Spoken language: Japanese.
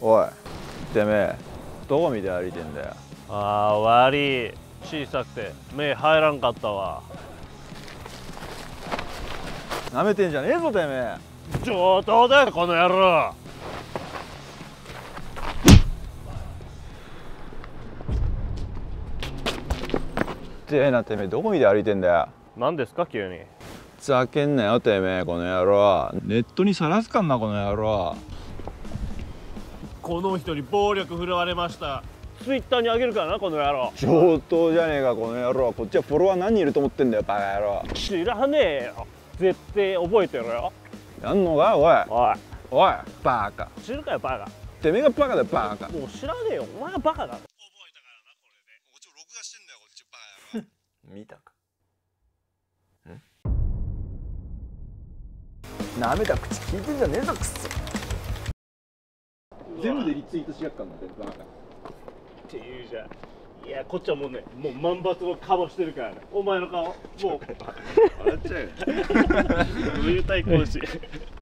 おいてめえどこ見て歩いてんだよ？あー悪い。小さくて目入らんかったわ。なめてんじゃねえぞてめえ。上等だよこの野郎。てえなてめえどこ見て歩いてんだよ？何ですか急に。ふざけんなよてめえこの野郎。ネットにさらすかんなこの野郎この人に暴力振るわれました。ツイッターにあげるからなこの野郎。上等じゃねえかこの野郎。こっちはフォロワー何人いると思ってんだよバカ野郎。知らねえよ。絶対覚えてろよ。やんのかおい。おい。おいバカ。知るかよバカ。てめえがバカだよバカ。もう知らねえよ。お前がバカだろ。見たか。なめた口聞いてんじゃねえぞくっそ全部でリツイートしやっかんな。ってっていうじゃん。いやこっちはもうねもう万抜の顔してるからねお前の顔もう。笑っちゃうよ どういう対抗し